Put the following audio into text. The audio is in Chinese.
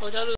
我叫路